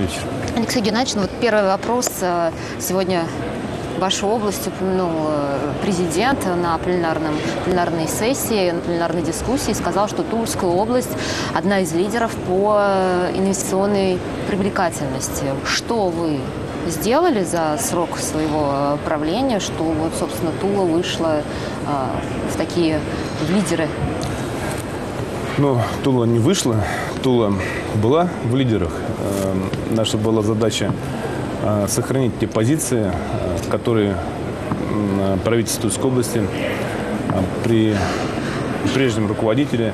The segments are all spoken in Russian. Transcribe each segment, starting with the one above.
вечер. Алексей Геннадьевич, ну вот первый вопрос. Э, сегодня вашу область упомянул э, президент на пленарном, пленарной сессии, на пленарной дискуссии. Сказал, что Тульская область одна из лидеров по инвестиционной привлекательности. Что вы сделали за срок своего правления, что вот, собственно, Тула вышла э, в такие лидеры? Ну, Тула не вышла. Тула была в лидерах. Э, наша была задача э, сохранить те позиции, э, которые правительство Тульской области при прежнем руководителе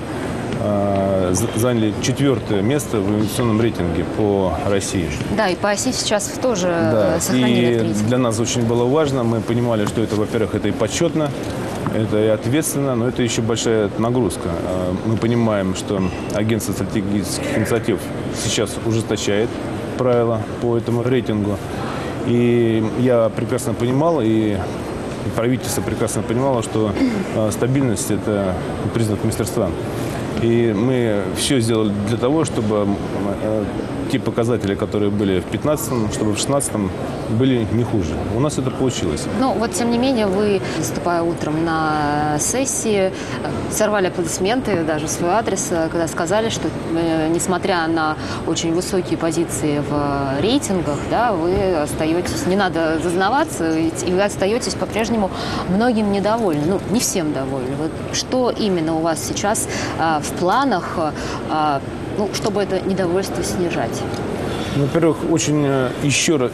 заняли четвертое место в инвестиционном рейтинге по России. Да, и по оси сейчас тоже да. сохранили И для нас очень было важно. Мы понимали, что это, во-первых, это и почетно, это и ответственно, но это еще большая нагрузка. А, мы понимаем, что агентство стратегических инициатив сейчас ужесточает правила по этому рейтингу. И я прекрасно понимал, и правительство прекрасно понимало, что а, стабильность – это признак мастерства. И мы все сделали для того, чтобы а, те показатели, которые были в 15 чтобы в 16 были не хуже. У нас это получилось. Ну, вот, тем не менее, вы, выступая утром на сессии, сорвали аплодисменты даже в свой адрес, когда сказали, что, э, несмотря на очень высокие позиции в рейтингах, да, вы остаетесь, не надо зазнаваться, и вы остаетесь по-прежнему многим недовольны. Ну, не всем довольны. Вот что именно у вас сейчас в планах а, ну, чтобы это недовольство снижать? Во-первых, очень э, еще раз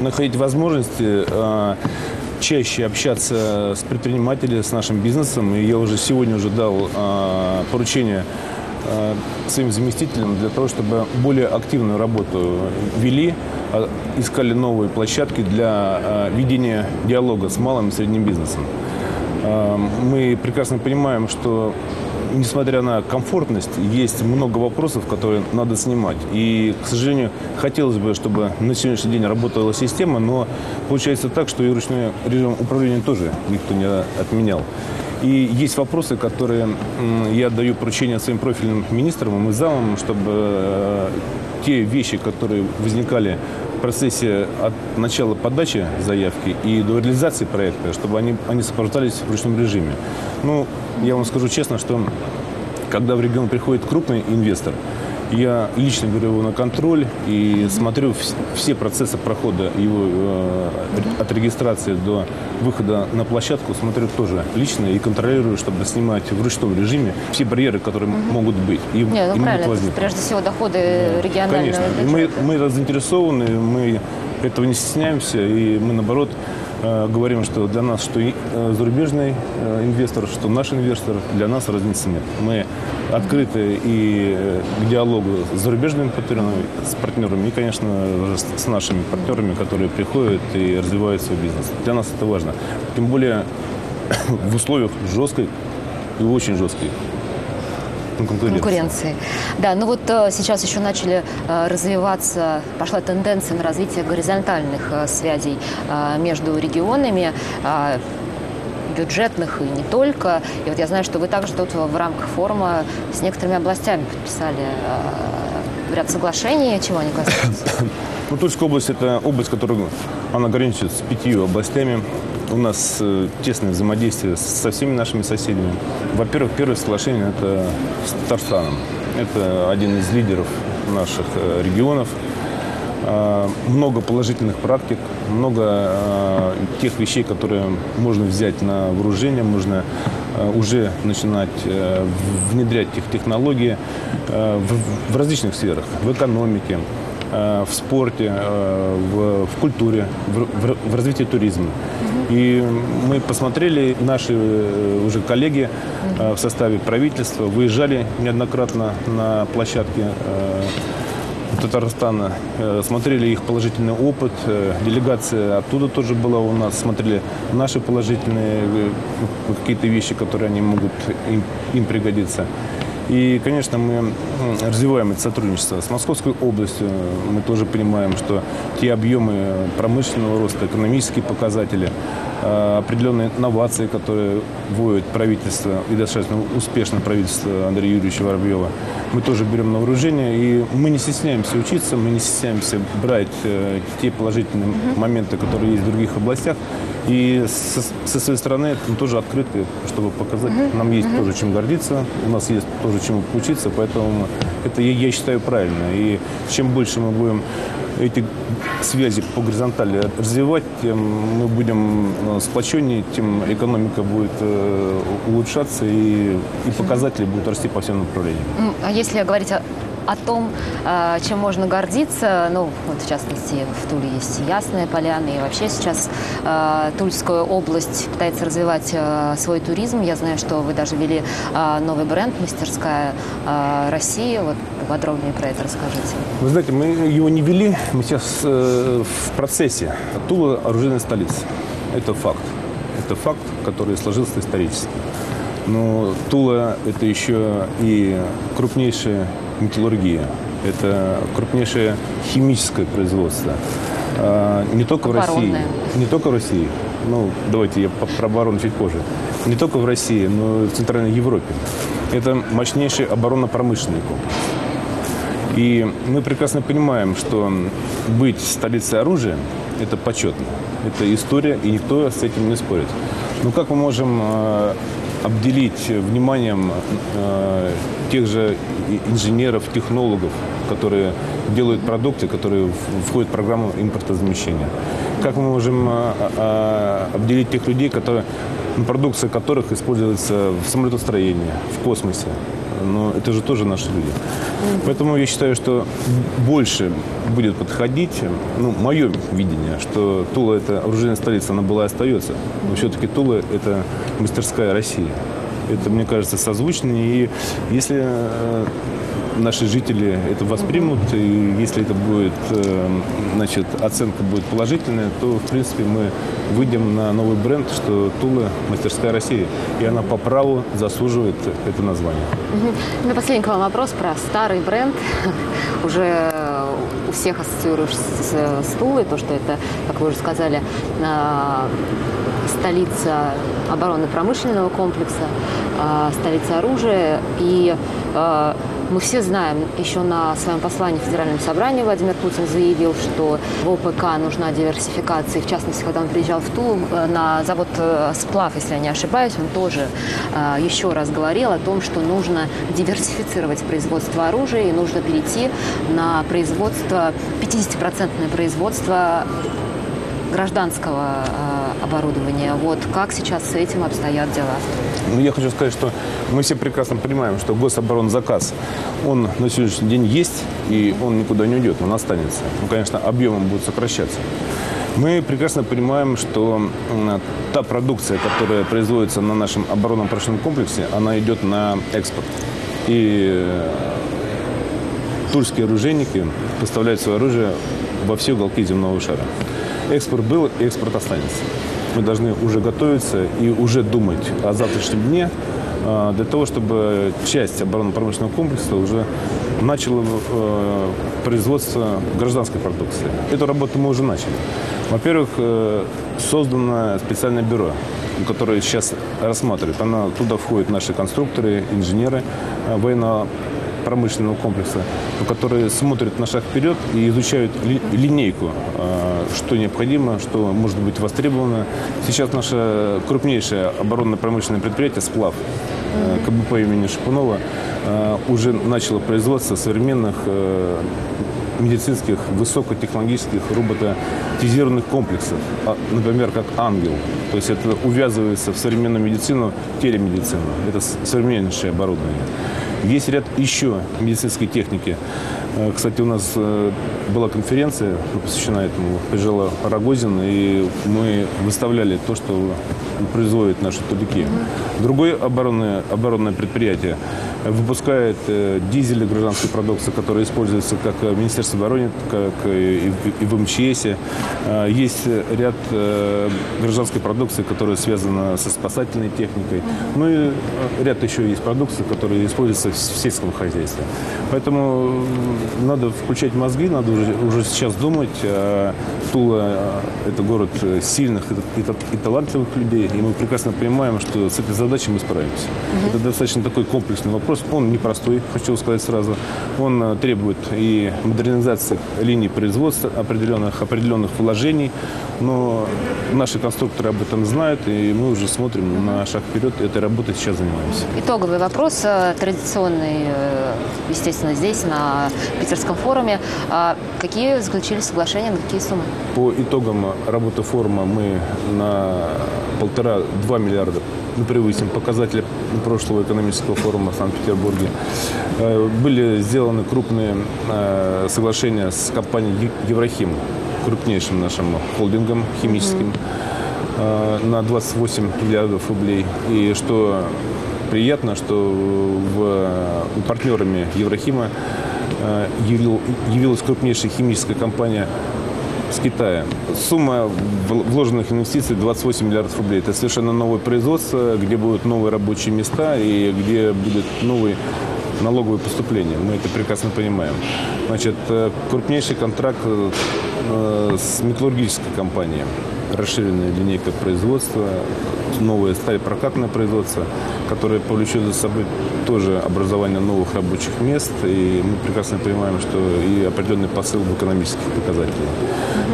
находить возможности э, чаще общаться с предпринимателями, с нашим бизнесом. И я уже сегодня уже дал э, поручение своим заместителям для того, чтобы более активную работу вели, искали новые площадки для ведения диалога с малым и средним бизнесом. Мы прекрасно понимаем, что несмотря на комфортность, есть много вопросов, которые надо снимать. И, к сожалению, хотелось бы, чтобы на сегодняшний день работала система, но получается так, что и ручной режим управления тоже никто не отменял. И есть вопросы, которые я даю поручение своим профильным министрам и замам, чтобы э, те вещи, которые возникали процессе от начала подачи заявки и до реализации проекта, чтобы они, они сопровождались в ручном режиме. Ну, я вам скажу честно, что когда в регион приходит крупный инвестор, я лично беру его на контроль и смотрю все процессы прохода его э, от регистрации до выхода на площадку, смотрю тоже лично и контролирую, чтобы снимать в ручном режиме все барьеры, которые угу. могут быть. И, Нет, ну, и правильно, это, прежде всего доходы да. регионального Конечно. Мы, мы заинтересованы, мы этого не стесняемся, и мы, наоборот, Э, говорим, что для нас, что э, зарубежный э, инвестор, что наш инвестор, для нас разницы нет. Мы открыты и к диалогу с зарубежными партнерами, с партнерами и, конечно, с нашими партнерами, которые приходят и развивают свой бизнес. Для нас это важно. Тем более в условиях жесткой и очень жесткой конкуренции. конкуренции. Да, ну вот э, сейчас еще начали э, развиваться, пошла тенденция на развитие горизонтальных э, связей между регионами бюджетных и не только. И вот я знаю, что вы также тут в рамках форума с некоторыми областями подписали ряд соглашений. Чего они касаются? Ну, Тульская область – это область, которая она граничит с пятью областями. У нас э, тесное взаимодействие со всеми нашими соседями. Во-первых, первое соглашение – это с Татарстаном. Это один из лидеров наших э, регионов. Э, много положительных практик, много тех вещей, которые можно взять на вооружение, можно уже начинать внедрять их технологии в различных сферах, в экономике, в спорте, в, в культуре, в, в, развитии туризма. И мы посмотрели, наши э, уже коллеги э, в составе правительства выезжали неоднократно на площадке э, Татарстана, смотрели их положительный опыт, делегация оттуда тоже была у нас, смотрели наши положительные какие-то вещи, которые они могут им, им пригодиться. И, конечно, мы развиваем это сотрудничество с Московской областью. Мы тоже понимаем, что те объемы промышленного роста, экономические показатели, э, определенные новации, которые вводит правительство и достаточно успешно правительство Андрея Юрьевича Воробьева, мы тоже берем на вооружение. И мы не стесняемся учиться, мы не стесняемся брать э, те положительные моменты, которые есть в других областях. И со, со своей стороны мы тоже открыты, чтобы показать, нам есть тоже чем гордиться, у нас есть тоже чему поучиться, поэтому это, я, я считаю, правильно. И чем больше мы будем эти связи по горизонтали развивать, тем мы будем э, сплоченнее, тем экономика будет э, улучшаться и, и показатели будут расти по всем направлениям. А если говорить о, о том, э, чем можно гордиться, ну, вот в частности, в Туле есть Ясная Поляна, и вообще сейчас э, Тульская область пытается развивать э, свой туризм. Я знаю, что вы даже ввели э, новый бренд «Мастерская России». Вот подробнее про это расскажите. Вы знаете, мы его не вели, мы сейчас в процессе. Тула – оружейная столица. Это факт. Это факт, который сложился исторически. Но Тула – это еще и крупнейшая металлургия. Это крупнейшее химическое производство. А, Не только в России. Не только в России. Ну, давайте я про оборону чуть позже. Не только в России, но и в Центральной Европе. Это мощнейший оборонно-промышленный комплекс. И мы прекрасно понимаем, что быть столицей оружия – это почетно. Это история, и никто с этим не спорит. Но как мы можем э, обделить вниманием э, тех же инженеров, технологов, которые делают продукты, которые входят в программу импортозамещения? Как мы можем э, э, обделить тех людей, которые, продукция которых используется в самолетостроении, в космосе? Но это же тоже наши люди. Поэтому я считаю, что больше будет подходить, ну, мое видение, что Тула – это оружейная столица, она была и остается. Но все-таки Тула – это мастерская России. Это, мне кажется, созвучно. И если э, наши жители это воспримут, и если это будет, э, значит, оценка будет положительная, то, в принципе, мы выйдем на новый бренд, что Тула – мастерская России. И она по праву заслуживает это название. На последний к вам вопрос про старый бренд. Уже у всех ассоциируешь с, с Тулой, то, что это, как вы уже сказали, а, столица оборонно-промышленного комплекса, а, столица оружия. И а, мы все знаем, еще на своем послании в Федеральном собрании Владимир Путин заявил, что в ОПК нужна диверсификация. В частности, когда он приезжал в Тулу э, на завод э, «Сплав», если я не ошибаюсь, он тоже э, еще раз говорил о том, что нужно диверсифицировать производство оружия и нужно перейти на производство, 50-процентное производство гражданского э, оборудования. Вот как сейчас с этим обстоят дела? Ну, я хочу сказать, что мы все прекрасно понимаем, что гособоронзаказ, он на сегодняшний день есть, и он никуда не уйдет, он останется. Ну, конечно, объемом будет сокращаться. Мы прекрасно понимаем, что та продукция, которая производится на нашем оборонном промышленном комплексе, она идет на экспорт. И э, тульские оружейники поставляют свое оружие во все уголки земного шара. Экспорт был, экспорт останется. Мы должны уже готовиться и уже думать о завтрашнем дне э, для того, чтобы часть оборонно-промышленного комплекса уже начала э, производство гражданской продукции. Эту работу мы уже начали. Во-первых, э, создано специальное бюро, которое сейчас рассматривает. Она, туда входят наши конструкторы, инженеры военного промышленного комплекса, которые смотрят на шаг вперед и изучают ли- линейку, э, что необходимо, что может быть востребовано. Сейчас наше крупнейшее оборонно-промышленное предприятие «Сплав» э, КБП имени Шипунова э, уже начало производство современных медицинских высокотехнологических робототизированных комплексов, а, например, как «Ангел». То есть это увязывается в современную медицину, телемедицину. Это современнейшее оборудование. Есть ряд еще медицинской техники. Э, Кстати, у нас э, была конференция, посвящена этому, приезжала Рогозин, и мы выставляли то, что производят наши тулики. Другое оборонное, оборонное предприятие выпускает э, дизели гражданской продукции, которые используются как в Министерстве обороны, как и в, и в МЧС. Э, Есть ряд э, гражданской продукции, которая связана со спасательной техникой. Ну и э, ряд еще есть продукции, которые используются в сельском хозяйстве. Поэтому э, надо включать мозги, надо уже, уже сейчас думать. Тула э, – это город э, сильных и, и- и талантливых людей, и мы прекрасно понимаем, что с этой задачей мы справимся. Это достаточно такой комплексный вопрос. Он непростой, хочу сказать сразу. Он э, требует и модернизации линий производства, определенных, определенных вложений. Но наши конструкторы об этом знают, и мы уже смотрим на шаг вперед. Этой работой сейчас занимаемся. Итоговый вопрос, э, традиционный, э, естественно, здесь, на Питерском форуме. А Какие заключили соглашения, на какие суммы? По итогам работы форума мы на полтора-два миллиарда мы превысим показатели прошлого экономического форума в Санкт-Петербурге. Э, Были сделаны крупные э, соглашения с компанией Еврохим, крупнейшим нашим холдингом химическим, э, на 28 миллиардов рублей. И что приятно, что в, партнерами Еврохима явил- явилась крупнейшая химическая компания с Китая. Сумма вл- вложенных инвестиций 28 миллиардов рублей. Это совершенно новое производство, где будут новые рабочие места и где будет новый налоговые поступления. Мы это прекрасно понимаем. Значит, э, крупнейший контракт э, э, с металлургической компанией. Расширенная линейка производства, новое сталь-прокатное производство, которое повлечет за собой тоже образование новых рабочих мест. И мы прекрасно понимаем, что и определенный посыл в экономических показателях.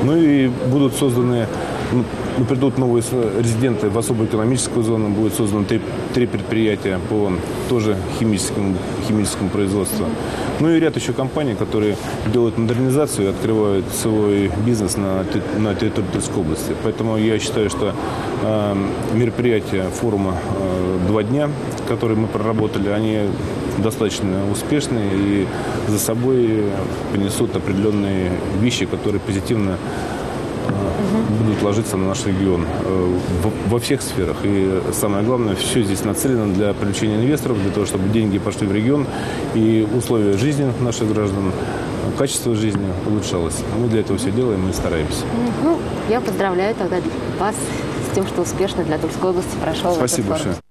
Ну и будут созданы, ну, ну, придут новые резиденты в особую экономическую зону, будет создано три, три предприятия по тоже химическому, химическому производству. Ну и ряд еще компаний, которые делают модернизацию и открывают свой бизнес на, на территории Тульской области. Поэтому я считаю, что э, мероприятия форума э, «Два дня», которые мы проработали, они достаточно успешные и за собой принесут определенные вещи, которые позитивно будут ложиться на наш регион э, во, всех сферах. И самое главное, все здесь нацелено для привлечения инвесторов, для того, чтобы деньги пошли в регион и условия жизни наших граждан, качество жизни улучшалось. Мы для этого все делаем и стараемся. Ну, я поздравляю тогда вас с тем, что успешно для Тульской области прошел этот Спасибо форум. большое.